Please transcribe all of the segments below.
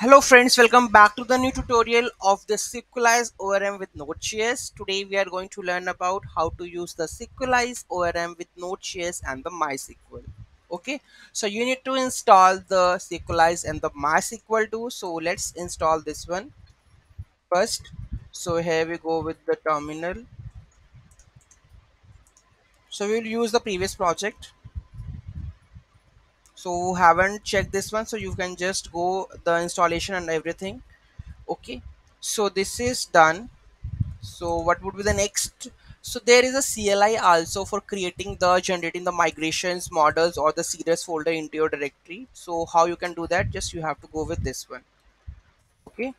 Hello friends, welcome back to the new tutorial of the Sequelize ORM with Node.js. Today we are going to learn about how to use the Sequelize ORM with Node.js and the MySQL. Okay, so you need to install the Sequelize and the MySQL too. So let's install this one first. So here we go with the terminal. So we'll use the previous project. So haven't checked this one, so you can just go the installation and everything. Okay, so this is done. So what would be the next? So there is a cli also for creating the generating the migrations models or the seeders folder into your directory. So how you can do that? Just you have to go with this one. Okay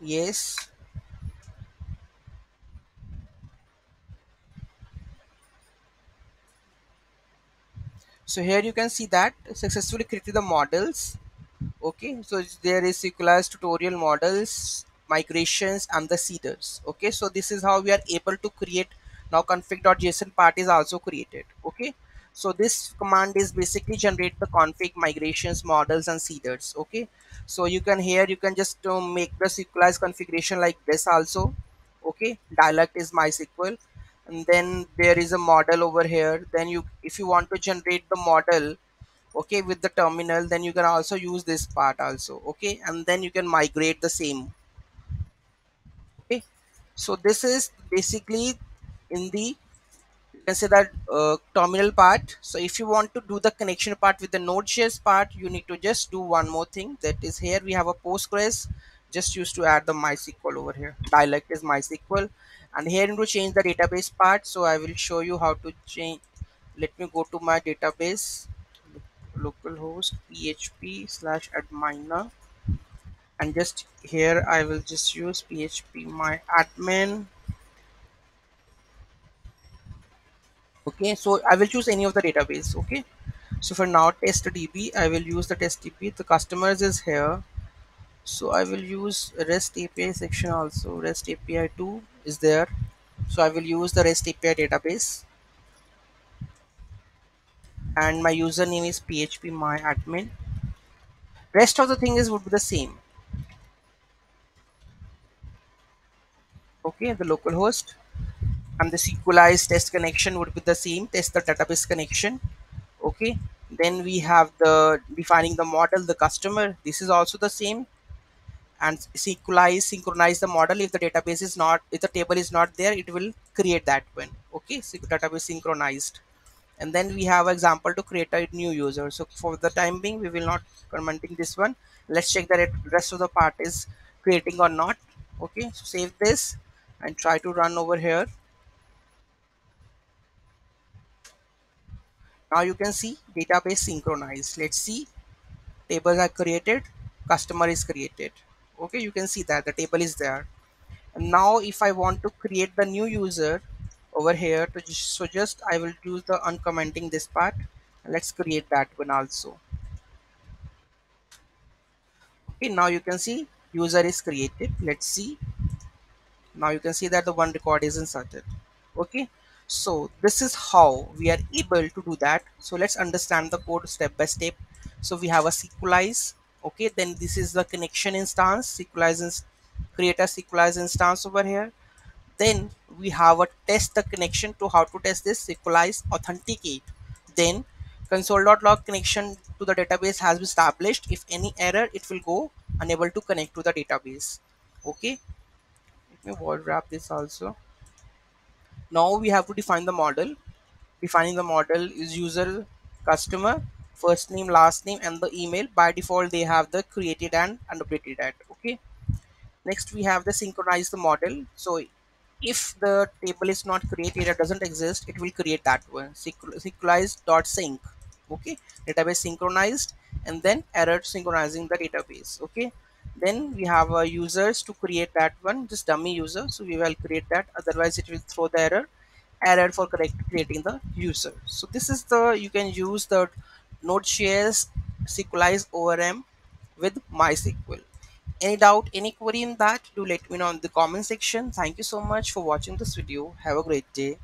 yes. So here you can see that successfully created the models. Okay so there is sequelize tutorial models migrations and the seeders. Okay so this is how we are able to create. Now config.json part is also created. Okay so this command is basically generate the config migrations models and seeders okay? So you can here you can just uh, make the sequelize configuration like this also okay? Dialect is mysql. And then there is a model over here. Then you if you want to generate the model okay with the terminal then you can also use this part also okay? And then you can migrate the same. Okay? So this is basically in the can say that uh, terminal part. So if you want to do the connection part with the node.js part you need to just do one more thing. That is here we have a postgres. Just used to add the mysql over here. Dialect is mysql. And here to change the database part. So i will show you how to change. Let me go to my database. Localhost php slash adminer. And just here I will just use php my admin okay so I will choose any of the database okay? So for now test db I will use the testdb the customers is here. So I will use REST API section also. REST API 2 is there. So I will use the REST API database. And my username is php my admin. Rest of the thing is would be the same. Okay the localhost and the sequelize test connection would be the same test the database connection. Okay then we have the defining the model the customer. This is also the same. And sequelize synchronize the model. If the database is not if the table is not there it will create that one. Okay so database synchronized. And then we have example to create a new user. So for the time being we will not commenting this one. Let's check that rest of the part is creating or not. Okay so save this and try to run over here now you can see database synchronized. Let's see. Tables are created. Customer is created. Okay you can see that the table is there. And now if i want to create the new user over here to just, so just i will use the uncommenting this part. Let's create that one also. Okay now you can see user is created. Let's see. Now you can see that the one record is inserted. Okay so this is how we are able to do that. So let's understand the code step by step. So we have a sequelize. Okay then this is the connection instance. Sequelize ins create a sequelize instance over here. Then we have a test the connection to how to test this. Sequelize authenticate. Then console.log connection to the database has been established. If any error it will go unable to connect to the database. Okay. Let me word wrap this also now we have to define the model. Defining the model is user customer first name last name and the email. By default they have the created and, updated at okay? Next we have the synchronize the model. So if the table is not created or doesn't exist it will create that one. Synchronize dot sync okay? Database synchronized and then error synchronizing the database okay then we have uh, users to create that one just dummy user. So we will create that. Otherwise it will throw the error error for correct creating the user. So this is the you can use the node.js sequelize orm with mysql. Any doubt any query in that do let me know in the comment section. Thank you so much for watching this video. Have a great day